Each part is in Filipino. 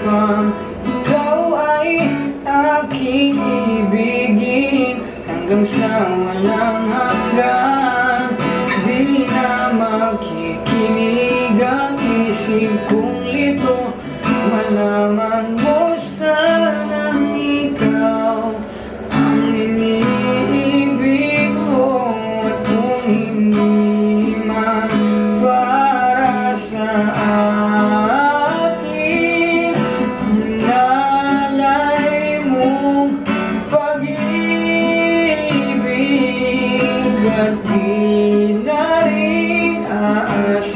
pang ikaw ay aking ibigin. Hanggang sa walang hanggan Di na makikinig ang isip kong lito Malaman mo sanang ikaw Ang iniibig ko At kung hindi man para sa akin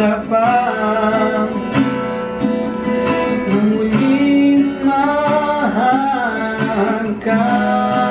tapang Ngunit mahal ka.